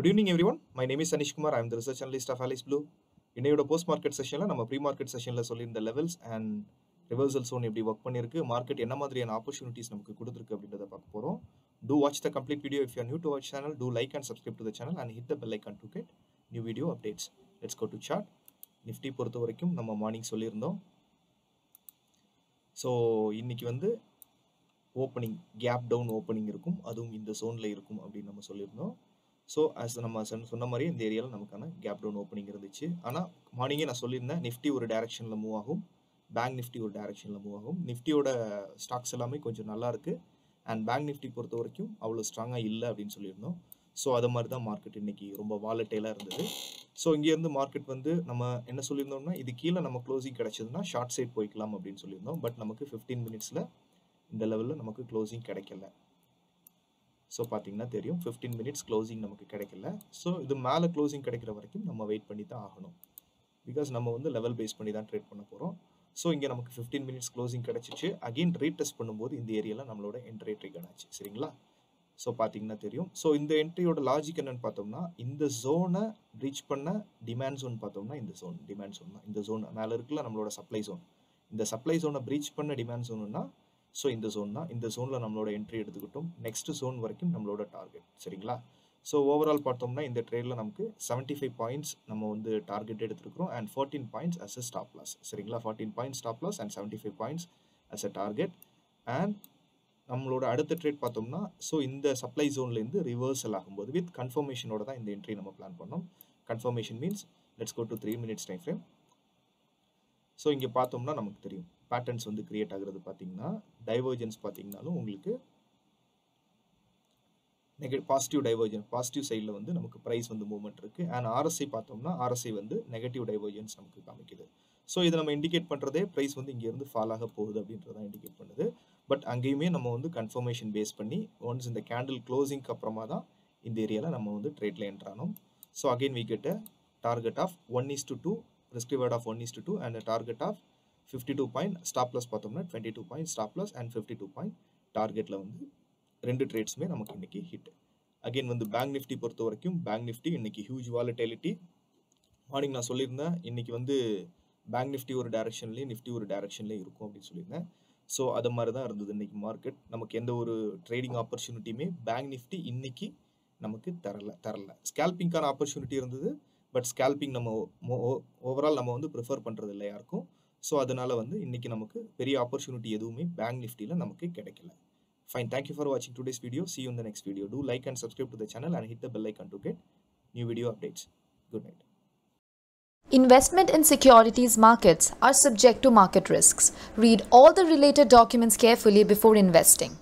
Good evening everyone my name is Sanish Kumar I'm the research analyst of Alice Blue இன்னையோட post market செஷனில் நம்ம pre market செஷனில் சொல்லியிருந்த levels and reversal zone எப்படி work பண்ணியிருக்கு market என்ன மாதிரியான ஆப்பர்ச்சுனிட்டிஸ் நமக்கு கொடுத்துருக்கு அப்படின்றத பார்க்க போகிறோம் to watch the complete video if you new to watch channel do like and subscribe to the channel and hit the bell icon to get new video updates let's go to chart Nifty பொறுத்த வரைக்கும் நம்ம morning சொல்லியிருந்தோம். So இன்னைக்கு வந்து opening gap down opening இருக்கும். அதுவும் இந்த சோனில் இருக்கும் அப்படின்னு நம்ம சொல்லியிருந்தோம். ஸோ அஸ் நம்ம சொன்ன சொன்ன மாதிரி இந்த ஏரியாவில் நமக்கான கேப் டவுன் ஓப்பனிங் இருந்துச்சு. ஆனால் மார்னிங்கே நான் சொல்லியிருந்தேன் நிஃப்டி ஒரு டேரக்ஷனில் மூவ் ஆகும். பேங்க் நிஃப்டி ஒரு டேரக்ஷனில் மூவ் ஆகும். நிஃப்டியோட ஸ்டாக்ஸ் எல்லாமே கொஞ்சம் நல்லா இருக்குது அண்ட் பேங்க் நிஃப்டி பொறுத்த வரைக்கும் அவ்வளோ ஸ்ட்ராங்காக இல்லை அப்படின்னு சொல்லியிருந்தோம். ஸோ அது மாதிரி தான் மார்க்கெட் இன்னைக்கு ரொம்ப வாலட்டைலாக இருந்தது. ஸோ இங்கேருந்து மார்க்கெட் வந்து நம்ம என்ன சொல்லியிருந்தோம்னா இது கீழே நம்ம க்ளோசிங் கிடைச்சதுன்னா ஷார்ட் சைட் போய்க்கலாம் அப்படின்னு சொல்லியிருந்தோம். பட் நமக்கு ஃபிஃப்டீன் மினிட்ஸில் இந்த லெவலில் நமக்கு க்ளோசிங் கிடைக்கல. ஸோ பார்த்தீங்கன்னா தெரியும். ஃபிஃப்டீன் மினிட்ஸ் க்ளோசிங் நமக்கு கிடைக்கல. ஸோ இது மேலே க்ளோசிங் கிடைக்கிற வரைக்கும் நம்ம வெயிட் பண்ணி தான் ஆகணும். பிகாஸ் நம்ம வந்து லெவல் பேஸ் பண்ணி தான் ட்ரேட் பண்ண போகிறோம் ஸோ இங்கே நமக்கு ஃபிஃப்டீன் மினிட்ஸ் க்ளோசிங் கிடச்சிச்சு. அகெயின் ரீடெஸ்ட் பண்ணும்போது இந்த ஏரியாவில் நம்மளோட என்ட்ரி ட்ரிகன் ஆச்சு. சரிங்களா? ஸோ பார்த்தீங்கன்னா தெரியும். ஸோ இந்த என்ட்ரியோட லாஜிக் என்னன்னு பார்த்தோம்னா இந்த ஜோனை ரீச் பண்ண டிமாண்ட் ஜோன் பார்த்தோம்னா இந்த ஜோன் டிமாண்ட் ஜோன் தான். இந்த ஜோன் மேலே இருக்குல்ல நம்மளோட சப்ளை ஜோன் இந்த சப்ளை ஜோனை ப்ரீச் பண்ண டிமாண்ட் ஜோனுன்னா ஸோ இந்த ஜோன் தான். இந்த ஜோனில் நம்மளோட என்ட்ரி எடுத்துக்கிட்டோம். நெக்ஸ்ட் ஜோன் வரைக்கும் நம்மளோட டார்கெட் சரிங்களா? ஸோ ஓவரால் பார்த்தோம்னா இந்த ட்ரேடில் நமக்கு செவன்ட்டி ஃபைவ் பாயிண்ட்ஸ் நம்ம வந்து target எடுத்துருக்கிறோம் and fourteen points as a stop loss சரிங்களா? Fourteen points stop loss and seventy five points as a target and நம்மளோட அடுத்த ட்ரேட் பார்த்தோம்னா ஸோ இந்த சப்ளை ஜோன்லேருந்து ரிவர்சல் ஆகும்போது வித் கன்ஃபர்மேஷனோட தான் இந்த என்ட்ரி நம்ம பிளான் பண்ணோம். Confirmation means let's go to three minutes time frame so இங்கே பார்த்தோம்னா நமக்கு தெரியும். பேட்டர்ன்ஸ் வந்து கிரியேட் ஆகுறது பார்த்தீங்கன்னா டைவர்ஜன்ஸ் பார்த்தீங்கனாலும் உங்களுக்கு நெகட்டிவ் பாசிட்டிவ் டைவர்ஜன் பாசிட்டிவ் சைடில் வந்து நமக்கு ப்ரைஸ் வந்து மூவ்மெண்ட் இருக்குது அண்ட் ஆர்எஸ்ஐ பார்த்தோம்னா ஆர்எஸ்ஐ வந்து நெகட்டிவ் டைவர்ஜன்ஸ் நமக்கு காமிக்குது. ஸோ இதை நம்ம இண்டிகேட் பண்ணுறதே ப்ரைஸ் வந்து இங்கேருந்து ஃபால் ஆக போகுது அப்படின்றதான் இண்டிகேட் பண்ணுது. பட் அங்கேயுமே நம்ம வந்து கன்ஃபர்மேஷன் பேஸ் பண்ணி ஒன்ஸ் இந்த கேண்டில் க்ளோசிங்க்கு அப்புறமா தான் இந்த ஏரியாவில் நம்ம வந்து ட்ரேட்டில் என்ட்ரானோம் so again we get target of one is to two risk of one is to two and target of fifty two point stop plus பார்த்தோம்னா twenty two point stop plus and fifty two point டார்கெட்டில் வந்து ரெண்டு ட்ரேட்ஸுமே நமக்கு இன்றைக்கி hit again வந்து bank Nifty பொறுத்த வரைக்கும் bank Nifty இன்னைக்கு ஹியூஜ் வாலட்டிலிட்டி மார்னிங் நான் சொல்லியிருந்தேன் இன்னைக்கு வந்து பேங்க் நிஃப்டி ஒரு டைரக்ஷன்லேயும் நிஃப்டி ஒரு டைரக்ஷன்லேயும் இருக்கும் அப்படின்னு சொல்லியிருந்தேன். ஸோ அது மாதிரி தான் இருந்தது இன்னைக்கு மார்க்கெட் நமக்கு எந்த ஒரு ட்ரேடிங் ஆப்பர்ச்சுனிட்டியுமே பேங்க் நிஃப்டி இன்னைக்கு நமக்கு தரல தரல. ஸ்கேல்பிங்கான ஆப்பர்ச்சுனிட்டி இருந்தது பட் ஸ்கேல்பிங் நம்ம ஓவரால் நம்ம வந்து ப்ரிஃபர் பண்ணுறது இல்லை யாருக்கும். ஸோ அதனால வந்து இன்னைக்கு நமக்கு பெரிய ஆப்பர்ச்சுனிட்டி எதுவுமே பேங்க் நிஃப்டியில் நமக்கு கிடைக்கல Fine. Thank you for watching today's video. See you in the next video. Do like and subscribe to the channel and hit the bell icon to get new video updates. Good night. Investment in securities markets are subject to market risks. Read all the related documents carefully before investing.